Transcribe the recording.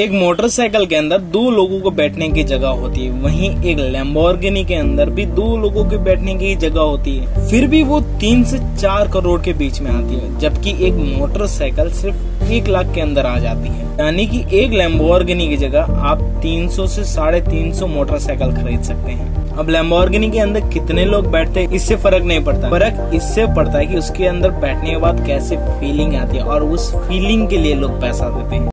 एक मोटरसाइकिल के अंदर दो लोगों को बैठने की जगह होती है। वहीं एक लैम्बोर्गिनी के अंदर भी दो लोगों के बैठने की जगह होती है। फिर भी वो तीन से चार करोड़ के बीच में आती है, जबकि एक मोटरसाइकिल सिर्फ़ एक लाख के अंदर आ जाती है। यानी कि एक लैम्बोर्गिनी की जगह आप 300 से साढ़े तीन सौ मोटरसाइकिल खरीद सकते हैं। अब लैम्बोर्गिनी के अंदर कितने लोग बैठते हैं, इससे फ़र्क नहीं पड़ता। फ़र्क इससे पड़ता है कि उसके अंदर बैठने के बाद कैसे फीलिंग आती है और उस फीलिंग के लिए लोग पैसा देते हैं।